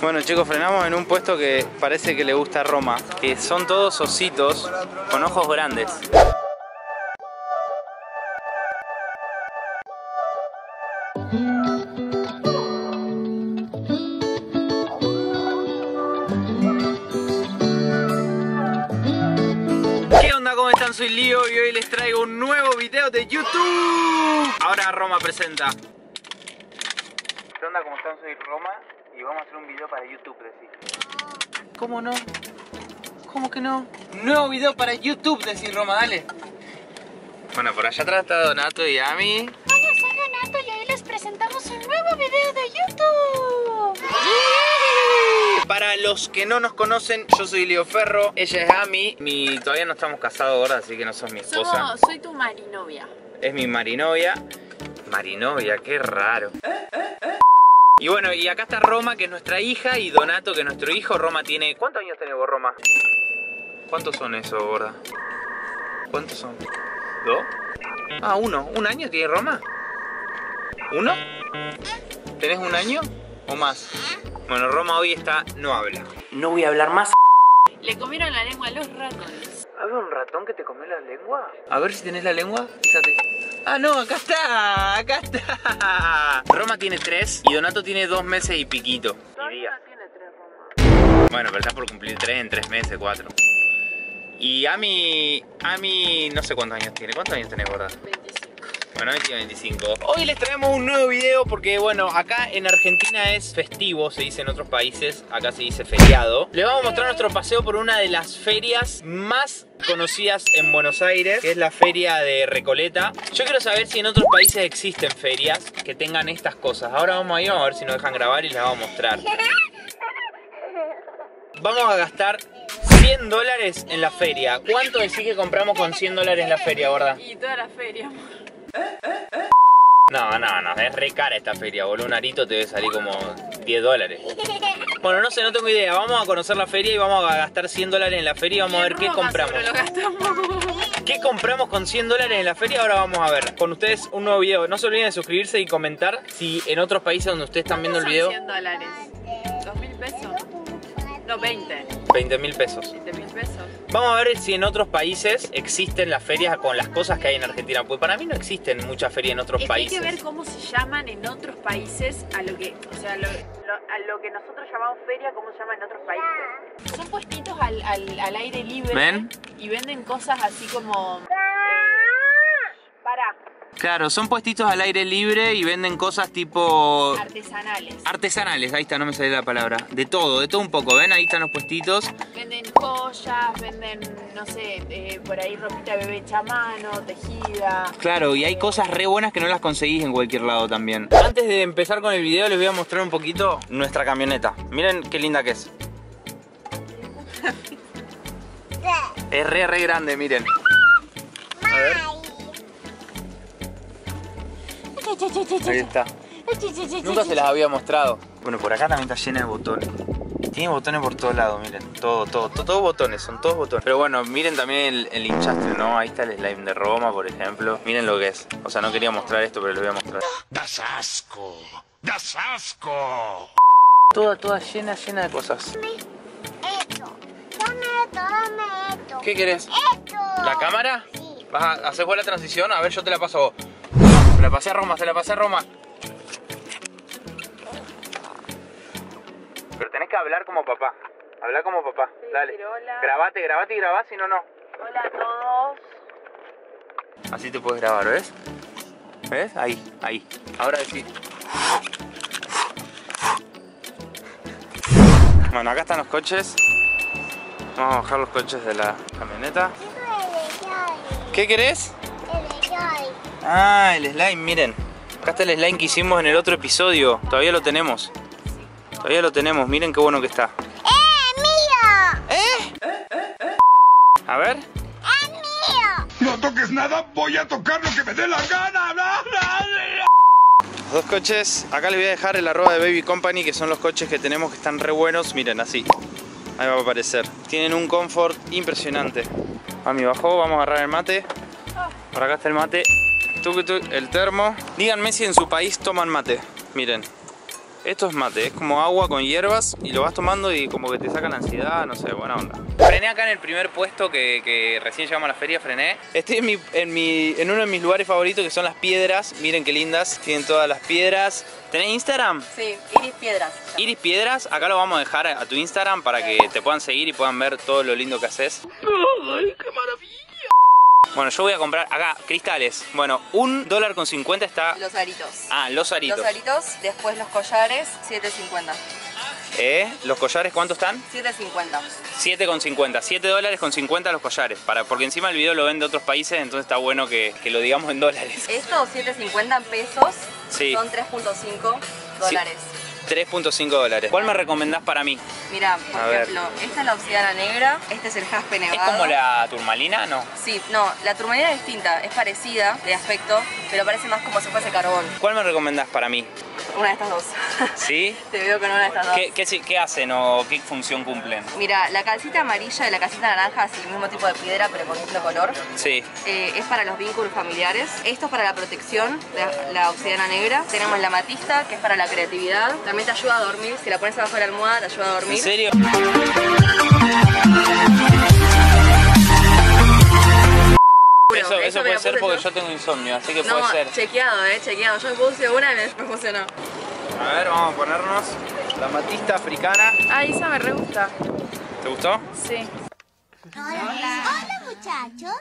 Bueno chicos, frenamos en un puesto que parece que le gusta a Roma, que son todos ositos con ojos grandes. ¿Qué onda? ¿Cómo están? Soy Lío y hoy les traigo un nuevo video de YouTube. Ahora Roma presenta. ¿Qué onda? ¿Cómo están? Soy Roma y vamos a hacer un video para YouTube, decir. ¿Cómo no? ¿Cómo que no? Nuevo video para YouTube, decir Roma, dale. Bueno, por allá atrás está Donato y Ami. Hola, soy Donato y hoy les presentamos un nuevo video de YouTube. Para los que no nos conocen, yo soy Leo Ferro, ella es Ami. Mi, todavía no estamos casados ahora, así que no sos mi esposa. Somos- soy tu marinovia. Es mi marinovia. Marinovia, qué raro. Y bueno, y acá está Roma, que es nuestra hija, y Donato, que es nuestro hijo. Roma tiene... ¿Cuántos años tenés vos, Roma? ¿Cuántos son eso, gorda? ¿Cuántos son? ¿Dos? Ah, uno. ¿Un año tiene Roma? ¿Uno? ¿Tenés un año o más? Bueno, Roma hoy está... no habla. No voy a hablar más. Le comieron la lengua a los ratones. ¿Había un ratón que te comió la lengua? A ver si tenés la lengua, fíjate. Ah, no, acá está, acá está. Roma tiene tres y Donato tiene dos meses y piquito. Y días. tiene tres Roma. Bueno, pero está por cumplir tres en tres meses, cuatro. Y Ami, Ami, no sé cuántos años tiene. ¿Cuántos años tenés, gorda? 25. Bueno, hoy tiene 25. Hoy les traemos un nuevo video porque, bueno, acá en Argentina es festivo, se dice en otros países, acá se dice feriado. Les vamos a mostrar nuestro paseo por una de las ferias más conocidas en Buenos Aires, que es la feria de Recoleta. Yo quiero saber si en otros países existen ferias que tengan estas cosas. Ahora vamos a ir, a ver si nos dejan grabar y les vamos a mostrar. Vamos a gastar 100 dólares en la feria. ¿Cuánto decís que compramos con 100 dólares en la feria, gorda? Y toda la feria. amor. No, no, no, es re cara esta feria, boludo. Un arito te debe salir como 10 dólares. Bueno, no sé, no tengo idea. Vamos a conocer la feria y vamos a gastar 100 dólares en la feria y vamos a ver qué compramos. ¿Qué compramos con 100 dólares en la feria? Ahora vamos a ver. Con ustedes un nuevo video. No se olviden de suscribirse y comentar si en otros países donde ustedes están viendo el video, 100 dólares. ¿2 mil pesos? No, 20. 20 mil pesos. 20 mil pesos. Vamos a ver si en otros países existen las ferias con las cosas que hay en Argentina. Pues para mí no existen muchas ferias en otros Es que hay países. que ver cómo se llaman en otros países a lo que, o sea, lo- lo- a lo que nosotros llamamos feria, cómo se llama en otros países. Son puestitos al, al- al aire libre ¿Ven? y venden cosas así como... Claro, son puestitos al aire libre y venden cosas tipo artesanales. Artesanales, ahí está, no me sale la palabra. De todo, de todo un poco, ¿ven? Ahí están los puestitos. Venden joyas, venden, no sé, eh, por ahí ropita de bebé hecha a mano, tejida. Claro, y hay cosas re buenas que no las conseguís en cualquier lado también. Antes de empezar con el video les voy a mostrar un poquito nuestra camioneta. Miren qué linda que es. Es re, re grande, miren. A ver. Ahí está. Nunca se las había mostrado. Bueno, por acá también está llena de botones. Tiene botones por todos lados, miren. Todo, todo, todo, todos botones, son todos botones. Pero bueno, miren también el, el hinchastre, ¿no? Ahí está el slime de Roma, por ejemplo. Miren lo que es. O sea, no quería mostrar esto, pero les voy a mostrar. Das asco. Das asco. Toda, toda llena, llena de cosas. Esto. Dame esto, dame esto. ¿Qué querés? Esto. ¿La cámara? Sí. ¿Vas a hacer vos la transición? A ver, yo te la paso a vos. Se la pasé a Roma, se la pasé a Roma. Pero tenés que hablar como papá. Hablar como papá. Sí, Dale. decir. Grabate, grabate y grabá, si no, no. Hola a todos. Así te puedes grabar, ¿ves? ¿Ves? Ahí, ahí. Ahora sí. Bueno, acá están los coches. Vamos a bajar los coches de la camioneta. ¿Qué querés? Ah, el slime, miren. Acá está el slime que hicimos en el otro episodio. Todavía lo tenemos. Todavía lo tenemos. Miren qué bueno que está. ¡Eh, mío! ¿Eh? A ver. ¡Es mío! No toques nada, voy a tocar lo que me dé la gana. Bla, bla, bla. Los dos coches. Acá les voy a dejar el arroba de Baby Company, que son los coches que tenemos que están re buenos. Miren, así. Ahí va a aparecer. Tienen un confort impresionante. A mi bajó, vamos a agarrar el mate. Por acá está el mate. Tuc, tuc, el termo. Díganme si en su país toman mate. Miren. Esto es mate, es como agua con hierbas y lo vas tomando y como que te saca la ansiedad, no sé, buena onda. Frené acá en el primer puesto que, que recién llegamos a la feria, frené. Estoy en, mi, en, mi, en uno de mis lugares favoritos que son las piedras. Miren qué lindas, tienen todas las piedras. ¿Tenés Instagram? Sí, Iris Piedras. Iris Piedras, acá lo vamos a dejar a tu Instagram para que te puedan seguir y puedan ver todo lo lindo que haces. ¡Ay, qué maravilla! Bueno, yo voy a comprar acá cristales. Bueno, un dólar con 50 está. Los aritos. Ah, los aritos. Los aritos, después los collares, 7.50. ¿Eh? ¿Los collares cuánto están? 7.50. 7 con 50. 7 dólares con 50 los collares. Para, porque encima el video lo ven de otros países, entonces está bueno que, que lo digamos en dólares. Estos 7.50 pesos Sí. son 3.5 dólares. 3.5 dólares. ¿Cuál me recomendás para mí? Mira, por A ver. ejemplo, esta es la obsidiana negra, este es el jaspe ¿Es nevado. como la turmalina? No. Sí, no, la turmalina es distinta, es parecida de aspecto, pero parece más como si fuese carbón. ¿Cuál me recomendás para mí? Una de estas dos. ¿Sí? Te veo con una de estas dos. ¿Qué, qué, si- qué hacen o qué función cumplen? Mira, la calcita amarilla y la calcita naranja es el mismo tipo de piedra, pero con otro color. Sí. Eh, es para los vínculos familiares. Esto es para la protección, la, la obsidiana negra. Tenemos la matista, que es para la creatividad. También te ayuda a dormir. Si la pones abajo de la almohada, te ayuda a dormir. ¿En serio? Eso, eso puede ser porque yo. tengo insomnio, así que No, puede ser. chequeado, eh, chequeado. Yo me puse una y me, me funcionó. A ver, vamos a ponernos la matista africana. Ah, esa me re gusta. ¿Te gustó? Sí. Hola muchachos.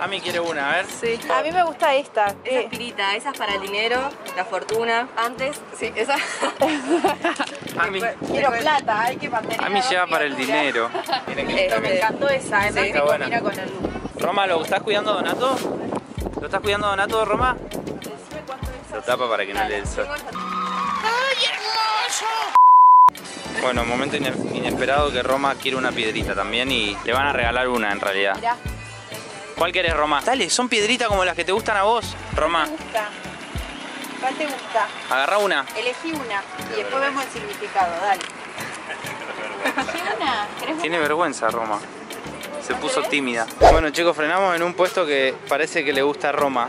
A mí quiere una, a ver. Sí. A mí me gusta esta. Esa es pirita, esa es para el dinero, la fortuna. Antes, sí, esa. A mí, Quiero plata, hay que mantener. a mí lleva para el dinero. Este, Me encantó esa, además Sí, que combina con el. Roma, ¿lo estás cuidando Donato? ¿Lo estás cuidando Donato, Roma? Lo tapa para que no le dé el sol. Bueno, momento ine- inesperado que Roma quiere una piedrita también y le van a regalar una en realidad. Mirá. ¿Cuál querés, Roma? Dale, son piedritas como las que te gustan a vos. Roma, ¿Cuál te gusta? ¿Cuál te gusta? agarra una. Elegí una y después vemos el significado, dale. Elegí una. ¿Querés Tiene vergüenza, Roma. Se puso tímida. Bueno, chicos, frenamos en un puesto que parece que le gusta a Roma.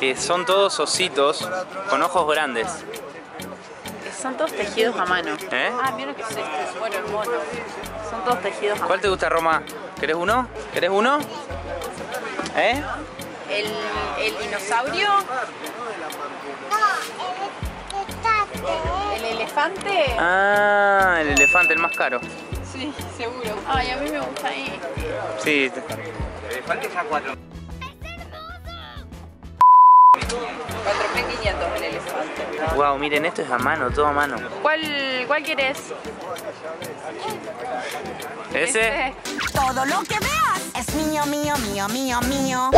Que son todos ositos con ojos grandes. Son todos tejidos a mano. ¿Eh? Ah, mira lo que es este. Bueno, el mono. Son todos tejidos a mano. ¿Cuál te gusta, Roma? ¿Querés uno? ¿Querés uno? ¿Eh? El, el dinosaurio, No, el el elefante. Ah, el elefante, el más caro. Sí, seguro. Ay, a mí me gusta ahí. Sí. 4.500 el elefante. Wow, miren, esto es a mano, todo a mano. ¿Cuál, cuál quieres? ¿Ese? Todo lo que veas es mío, mío, mío, mío, mío.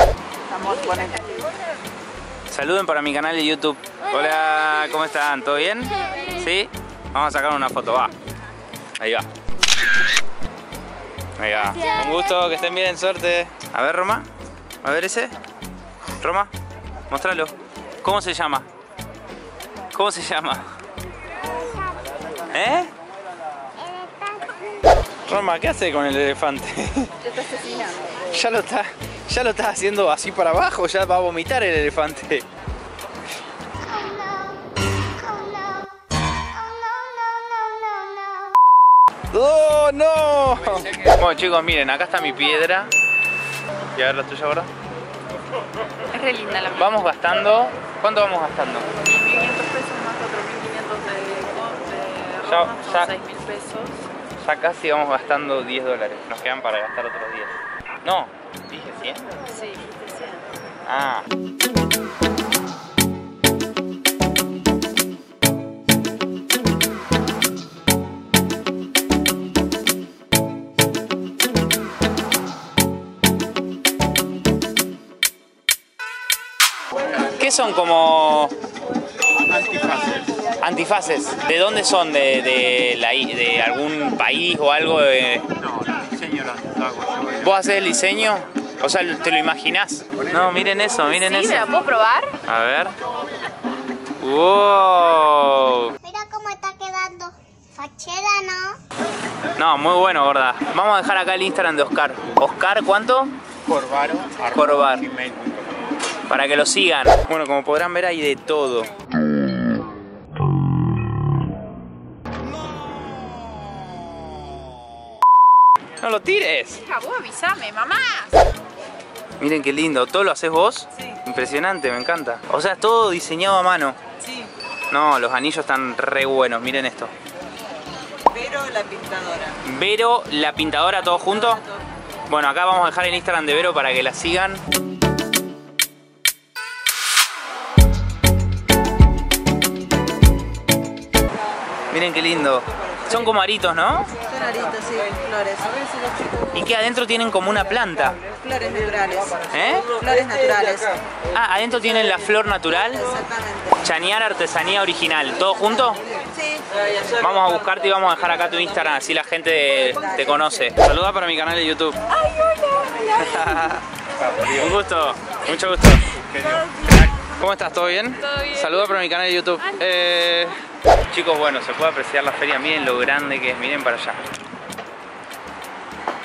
Vamos, bueno. Saluden para mi canal de YouTube. Hola, ¿cómo están? ¿Todo bien? ¿Sí? Vamos a sacar una foto, va. Ahí va. Ahí va. Un gusto, que estén bien, suerte. A ver, Roma. A ver ese. Roma, mostralo. ¿Cómo se llama? ¿Cómo se llama? ¿Eh? Roma, ¿qué hace con el elefante? Te está asesinando. Ya lo está, ya lo está haciendo así para abajo, ya va a vomitar el elefante. Oh no. No. No, no, no, no, no. ¡Oh, no! Bueno, chicos, miren, acá está mi piedra. Y a ver la tuya ahora. Es re linda la mía. Vamos gastando. ¿Cuánto vamos gastando? 1.500 pesos más 4.500 de, de Ya- Roma, son ya- 6.000 pesos. Ya casi vamos gastando 10 dólares. Nos quedan para gastar otros 10. No, dije 100. Sí, dijiste 100. Ah. ¿Qué son como Antifaces. Antifaces? ¿De dónde son? ¿De, de, la i- de algún país o algo? De... No, el diseño las hago yo. ¿Vos haces el diseño? O sea, ¿te lo imaginás? No, miren eso, miren ¿Sí? eso. ¿Me la puedo probar? A ver. ¡Wow! Mira cómo está quedando. Fachera, ¿no? No, muy bueno, gorda. Vamos a dejar acá el Instagram de Oscar. ¿Oscar cuánto? Corvaro. Corvar. Para que lo sigan. Bueno, como podrán ver hay de todo. Lo tires. Hija, vos avísame, mamá. Miren qué lindo. ¿Todo lo haces vos? Sí. Impresionante, me encanta. O sea, es todo diseñado a mano. Sí, No, los anillos están re buenos. Miren esto. pero la pintadora. Vero, la pintadora, todo junto. Todo. Bueno, acá vamos a dejar el Instagram de Vero para que la sigan. Miren qué lindo. Son como aritos, ¿no? Son aritos, sí, flores. Y que adentro tienen como una planta. Flores naturales. ¿Eh? Flores naturales. Ah, adentro tienen la flor natural. Exactamente. Chanear artesanía original. ¿Todo junto? Sí. Vamos a buscarte y vamos a dejar acá tu Instagram, así la gente te conoce. Saluda para mi canal de YouTube. Un gusto, mucho gusto. ¿Cómo estás? ¿Todo bien? Todo bien. Saluda para mi canal de YouTube. Eh, chicos, bueno, se puede apreciar la feria. Miren lo grande que es, miren para allá.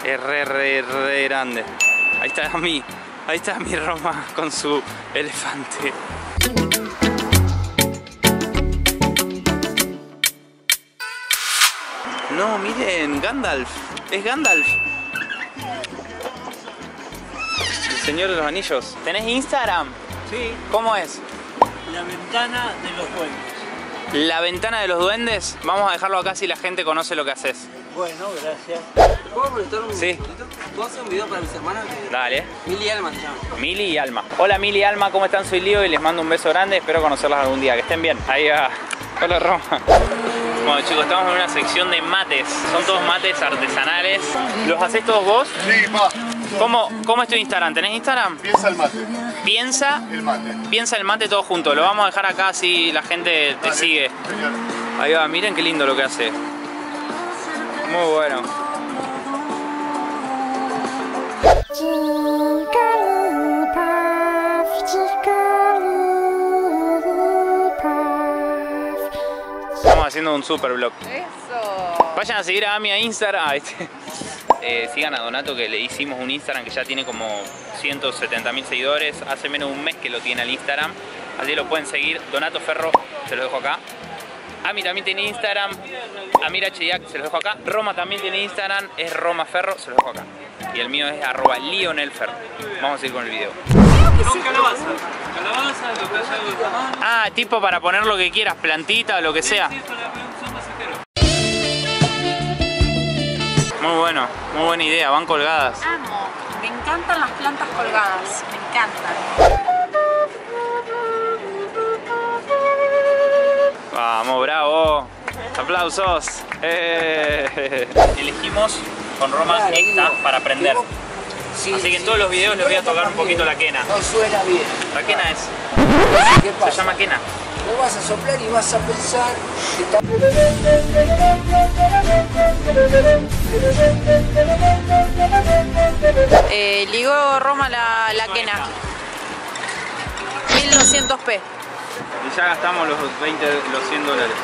Es re, re, re grande. Ahí está mi, ahí está mi Roma con su elefante. No, miren, Gandalf. Es Gandalf. El Señor de los Anillos. ¿Tenés Instagram? Sí, ¿Cómo es? la ventana de los duendes. La ventana de los duendes. Vamos a dejarlo acá si la gente conoce lo que haces. Bueno, gracias. ¿Puedo molestar un Sí. poquito? ¿Puedo hacer un video para mis hermanas? Dale. Mili y Alma se llaman. Mili y Alma. Hola Mili y Alma, ¿cómo están? Soy Lío y les mando un beso grande. Espero conocerlas algún día. Que estén bien. Ahí va. Hola Roma. Bueno chicos, estamos en una sección de mates. Son todos mates artesanales. ¿Los haces todos vos? Sí, va. ¿Cómo, ¿Cómo es tu Instagram? ¿Tenés Instagram? Piensa el mate. Piensa, El mate. piensa el mate todo junto. Lo vamos a dejar acá si la gente te sigue. Señor. Ahí va, miren qué lindo lo que hace. Muy bueno. Estamos haciendo un super vlog. Eso. Vayan a seguir a Ami a Instagram. Eh, sigan a Donato que le hicimos un Instagram que ya tiene como 170 mil seguidores. Hace menos de un mes que lo tiene al Instagram. Así lo pueden seguir. Donato Ferro, se lo dejo acá. Ami también tiene Instagram. Amira Cheyak, se lo dejo acá. Roma también tiene Instagram, es Roma Ferro, se lo dejo acá. Y el mío es arroba Lionel Ferro. Vamos a seguir con el video. Con calabaza. Calabaza, lo que haya de mano. Ah, tipo para poner lo que quieras, plantita o lo que sea. Muy bueno, muy buena idea, van colgadas. Amo. Me encantan las plantas colgadas. Me encantan. Vamos, bravo. Aplausos. Eh. Elegimos con Roma esta para aprender. Así que en todos los videos les voy a tocar un poquito la quena. No suena bien. ¿La quena es? ¿Qué Se llama quena. Lo vas a soplar y vas a pensar que está... Eh, ligó Roma la, la quena. 1200p. Y ya gastamos los 20, los 100 dólares.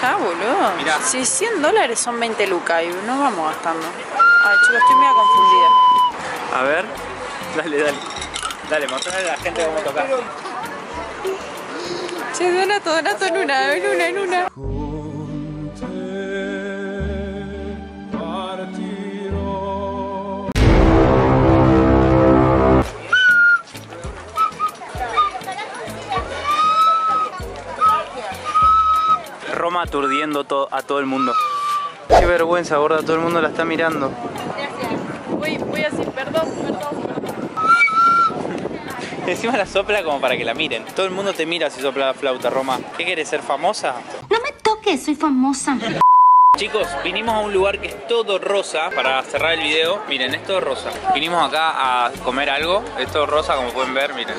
Ya, boludo. Mirá. Si 100 dólares son 20 lucas y no vamos gastando. Ay, chicos, estoy medio confundida. A ver. Dale, dale. Dale, mostrale a la gente cómo tocar. Che, Donato, Donato en una, en una, en una. Roma aturdiendo a todo el mundo. Qué vergüenza, gorda, todo el mundo la está mirando. Voy, voy así, perdón, perdón, perdón. Encima la sopla como para que la miren. Todo el mundo te mira si sopla la flauta, Roma. ¿Qué quieres ser famosa? No me toques, soy famosa. Chicos, vinimos a un lugar que es todo rosa para cerrar el video. Miren, es todo rosa. Vinimos acá a comer algo. Es todo rosa, como pueden ver, miren.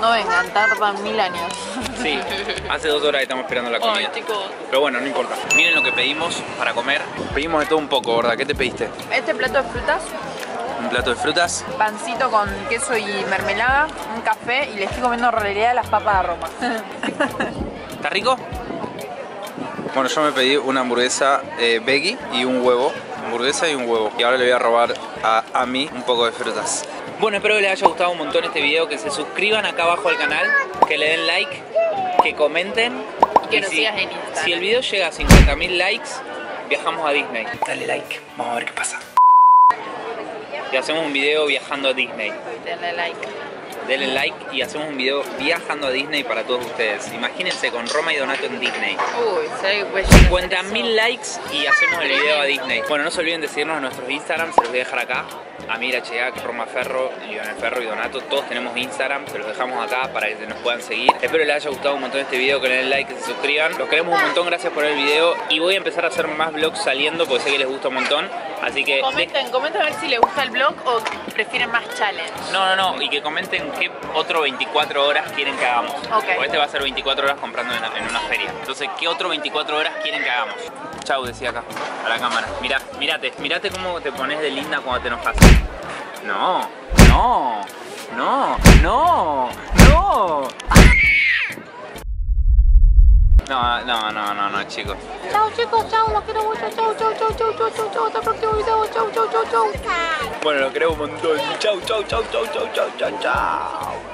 No vengan, tardan mil años. Sí, hace dos horas que estamos esperando la Ay, comida. chicos. Pero bueno, no importa. Miren lo que pedimos para comer. Pedimos de todo un poco, ¿verdad? ¿Qué te pediste? Este plato de frutas, plato de frutas. pancito con queso y mermelada, un café y le estoy comiendo en realidad las papas de Roma. ¿Está rico? Bueno, yo me pedí una hamburguesa eh, veggie y un huevo. Hamburguesa y un huevo. Y ahora le voy a robar a, a mí un poco de frutas. Bueno, espero que les haya gustado un montón este video, que se suscriban acá abajo al canal, que le den like, que comenten. Y que nos si, sigas en Instagram. Si el video llega a 50.000 likes, viajamos a Disney. Dale like, vamos a ver qué pasa. Y hacemos un video viajando a Disney. Denle like. Denle like y hacemos un video viajando a Disney para todos ustedes. Imagínense con Roma y Donato en Disney. Uy, soy 50.000 likes y hacemos el video a Disney. Bueno, no se olviden de seguirnos en nuestros Instagram, se los voy a dejar acá. Amira Cheak, Roma Ferro, Lionel Ferro y Donato, todos tenemos Instagram, se los dejamos acá para que nos puedan seguir. Espero les haya gustado un montón este video, que le den like, que se suscriban. Los queremos un montón, gracias por el video. Y voy a empezar a hacer más vlogs saliendo porque sé que les gusta un montón. Así que... Comenten, comenten a ver si les gusta el blog o prefieren más challenge. No, no, no, y que comenten qué otro 24 horas quieren que hagamos. Ok. Porque este va a ser 24 horas comprando en, en una feria. Entonces, ¿qué otro 24 horas quieren que hagamos? Chau, decía acá, a la cámara. Mirá, mirate, mirate cómo te pones de linda cuando te enojas. No, no, no, no, no. No, no, no, no, no, chicos. Chao chicos, chao, los quiero mucho. Chao, chao, chao, chao, chao, chao, chao. Hasta el próximo video. Chao, chao, chao, chao. Bueno, lo creo un montón. Chau, chau, chau, chau, chau, chau, chau, chau.